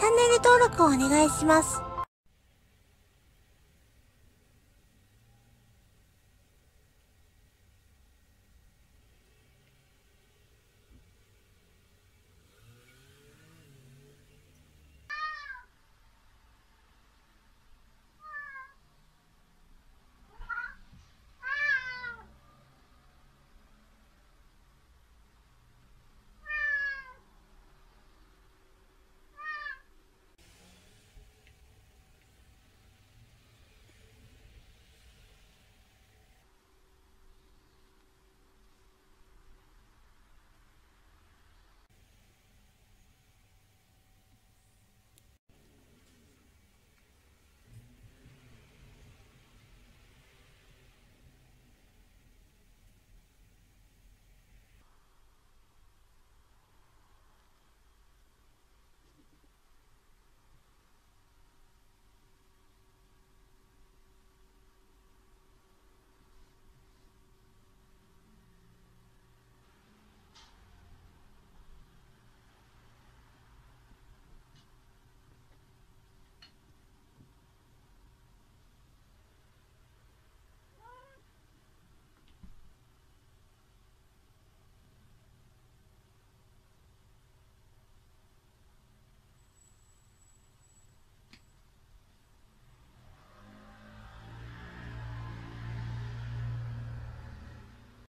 チャンネル登録をお願いします。